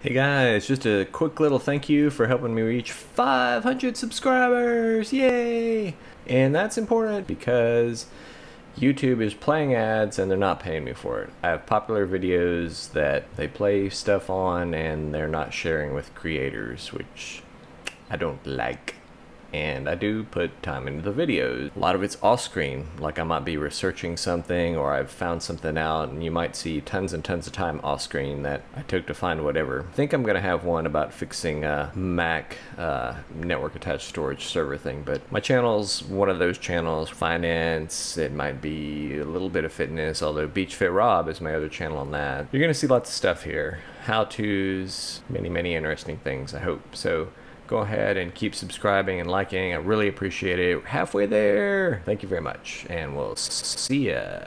Hey guys, just a quick little thank you for helping me reach 500 subscribers! Yay! And that's important because YouTube is playing ads and they're not paying me for it. I have popular videos that they play stuff on and they're not sharing with creators, which I don't like and I do put time into the videos. A lot of it's off screen, like I might be researching something or I've found something out and you might see tons and tons of time off screen that I took to find whatever. I think I'm gonna have one about fixing a Mac uh, network attached storage server thing, but my channel's one of those channels, finance, it might be a little bit of fitness, although Beach Fit Rob is my other channel on that. You're gonna see lots of stuff here. How-tos, many, many interesting things, I hope. So go ahead and keep subscribing and liking. I really appreciate it. Halfway there. Thank you very much, and we'll see ya.